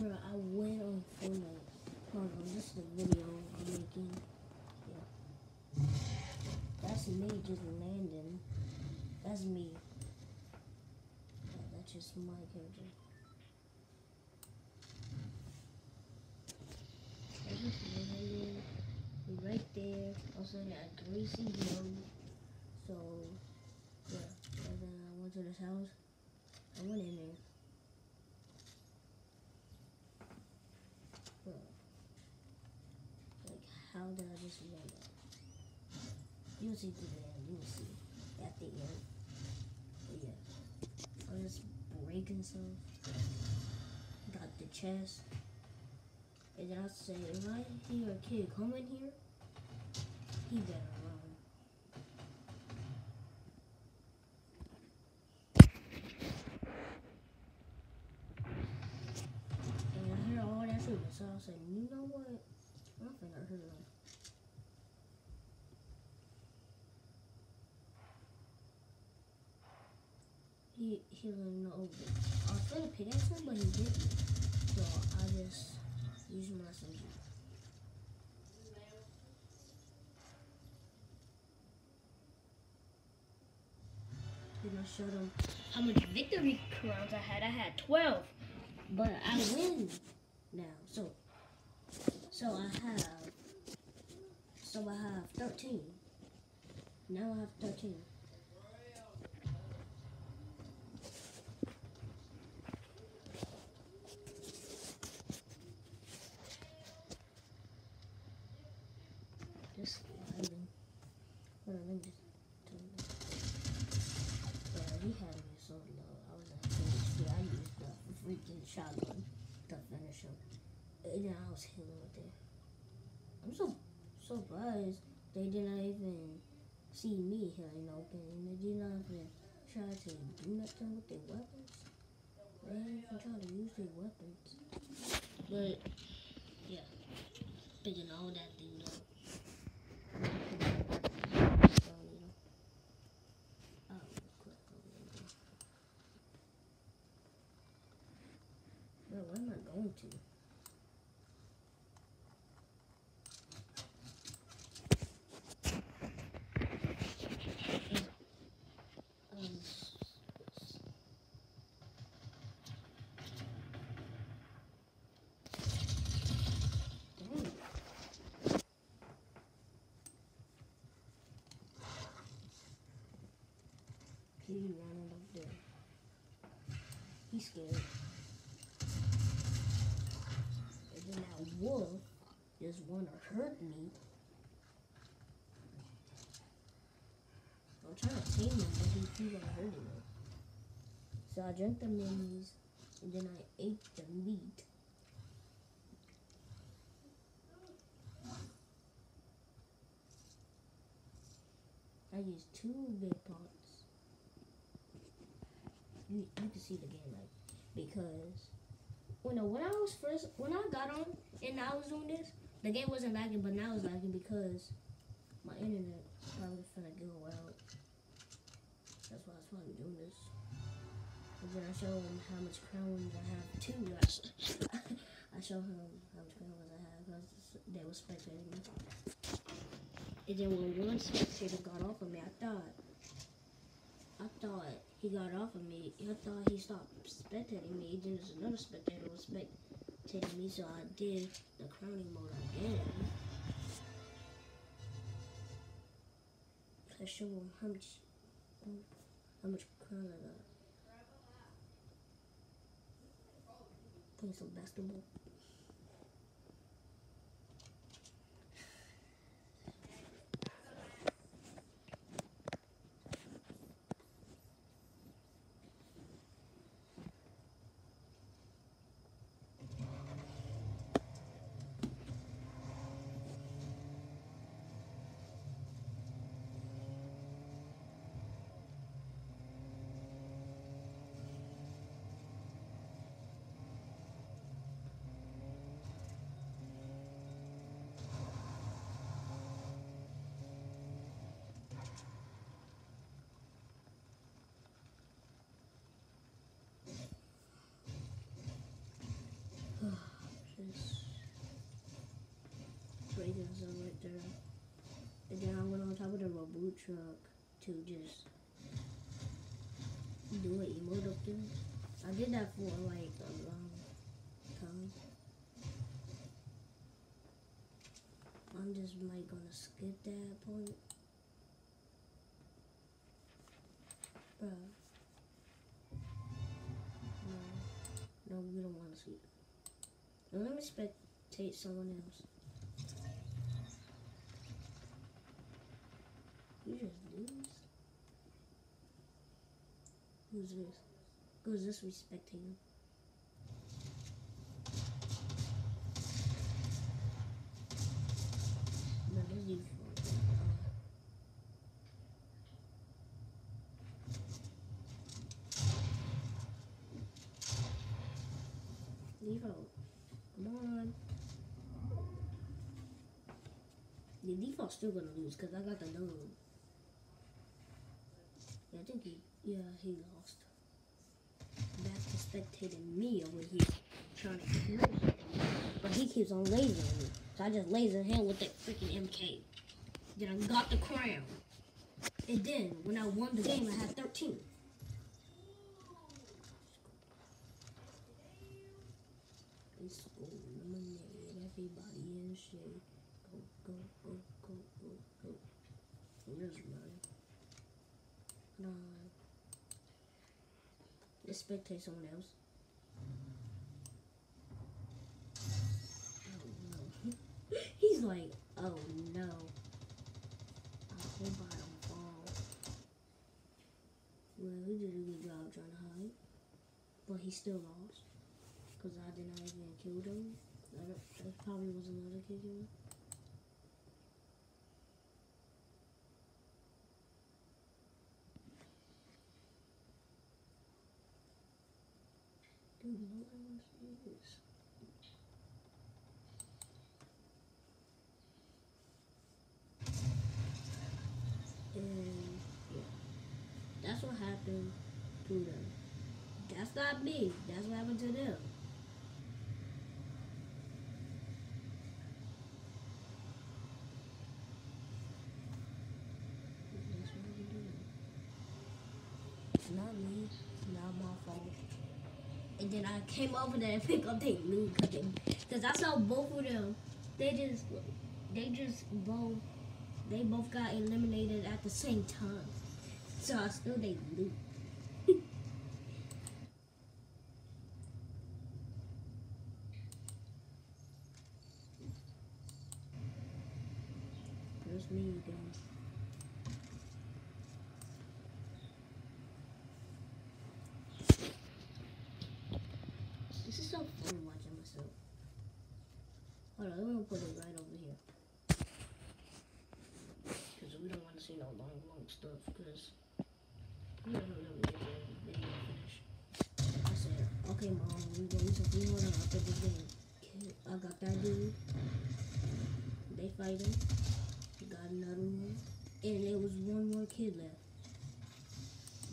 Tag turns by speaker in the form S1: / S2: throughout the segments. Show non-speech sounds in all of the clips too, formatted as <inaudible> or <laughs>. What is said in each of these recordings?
S1: Bro, I went on Fortnite. Hold on, this is the video I'm making. Yeah. That's me just landing. That's me. Yeah, that's just my character. Right there. Also got greasy road. So yeah. And then I went to this house. I went in there. Bro. Like how did I just that? You'll see to the end. You'll see at the end. But yeah. I was just breaking stuff. Got the chest. And then I say, if I hear a kid coming here, he better run. And I hear all that shooting, so I said, you know what? I'm finna hurt him. He he didn't know. I was finna pickaxe him, but he didn't. So I just used my SMG. Then I showed him how much victory crowns I had. I had 12. But I win now. So so I have so I have 13. Now I have 13. Just sliding. Hold on, let me just turn this. Had me so low. I was 10 I used the freaking shotgun to finish him. And then I was hitting with it. I'm so surprised they did not even see me in open. And they did not even try to do nothing with their weapons. They didn't even try to use their weapons. But, yeah. Picking all that thing up. Oh, quick, Bro, where am I going to? Um, s- s- Dang. He running up there. He's scared. And then that wolf just wanna hurt me. I'm trying to tame him, but he keeps on hurting me. So I drank the minis, and then I ate the meat. I used two big pots. You, can see the game like because when I, when I was first when I got on and I was doing this, the game wasn't lagging, but now it's lagging because my internet probably finna go out. That's why I was probably doing this. And then I show him how much crowns I have too. <laughs> I show him how much crowns I have because they were spectating me. And then when one spectator got off of me, I thought, I thought he got off of me. I thought he stopped spectating me. Then there's another spectator was spectating me, so I did the crowning mode again. I show him how much, how much crown I got. Playing some basketball. After. And then I went on top of the reboot truck to just do an emote up there. I did that for like a long time. I'm just like gonna skip that point. Bruh. No. No, we don't wanna see it. Let me spectate someone else. You just lose? Who's this? Who's this respecting? No, this dude. Default. Come on. The default's still gonna lose because I got the dub. Yeah, I think he, yeah, he lost. Spectating me over here trying to kill him. But he keeps on lasering me. So I just laser him with that freaking MK. Then I got the crown. And then when I won the game, I had 13. Let's. Everybody in shade. Go, go, go, go, go, go. Where's mine? Come Let's spectate someone else. Oh <laughs> no. He's like, oh no. I hope I don't fall. Well, he did a good job trying to hide. But he still lost. Because I did not even kill him. That, probably was another kid And yeah, that's what happened to them. That's not me. That's what happened to them. That's what happened to them. It's not me. It's not my fault. And then I came over there and picked up their loot because I saw both of them. They just, they just both, they both got eliminated at the same time. So I stole their loot. There's me again. This is so fun watching myself. Hold on, I'm gonna put it right over here. Because we don't want to see no long, long stuff. Because we don't know we get the video finished. I said, okay, mom, we're going to we want to after the game. I got that dude. They fighting. Got another one. And there was one more kid left.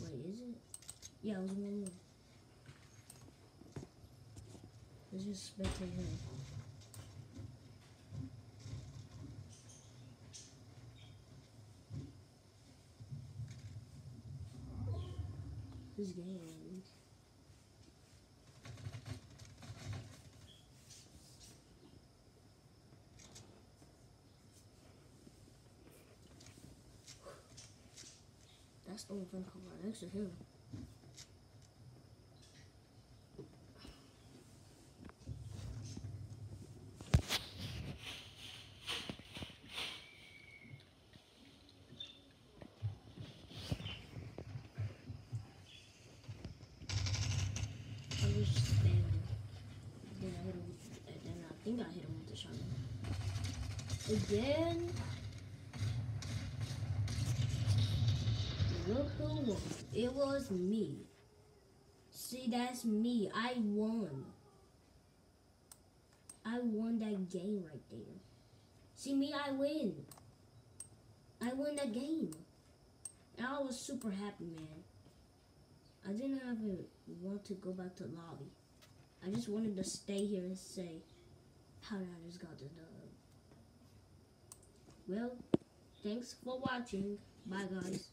S1: Wait, is it? Yeah, it was one more. Let's just spectate him. This game. That's the only thing right next to him. I was just standing. Then I hit him with, and then I think I hit him with the shotgun. Again. Look who won. It was me. See, that's me. I won. I won that game right there. See me, I win. I won that game. And I was super happy, man. I didn't even want to go back to lobby. I just wanted to stay here and say how did I just got the dub. well, thanks for watching. Bye, guys.